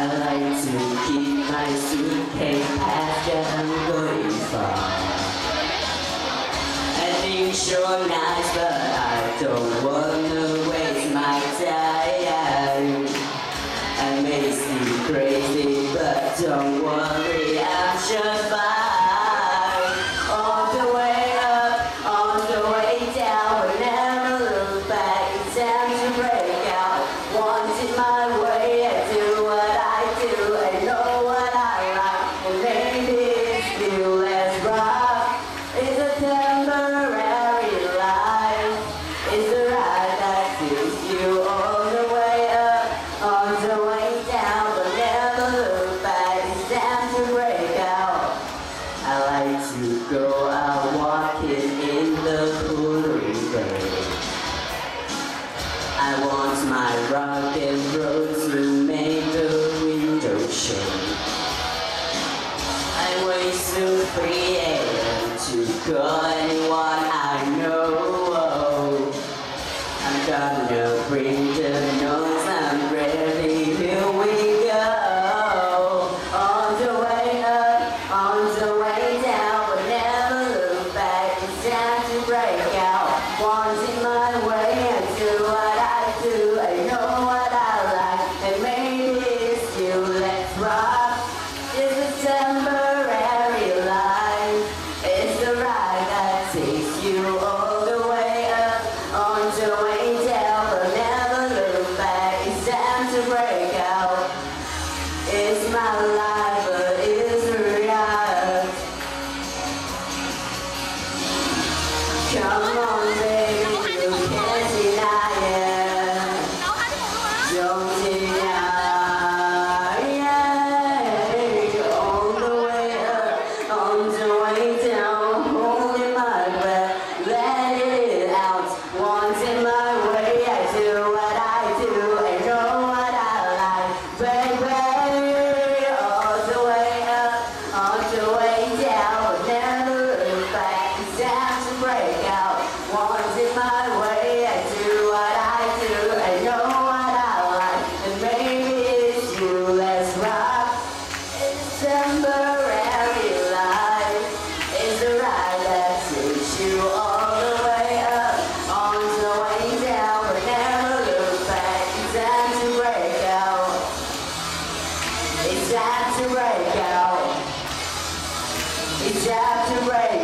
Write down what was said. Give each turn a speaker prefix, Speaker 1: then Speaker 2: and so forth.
Speaker 1: I like to keep my suitcase packed and I'm going far. you nice, but I don't wanna. Rock rotten roads remain the window shade. I wait the free a.m. to call anyone I know. I'm gonna Take you on. reach out to raise.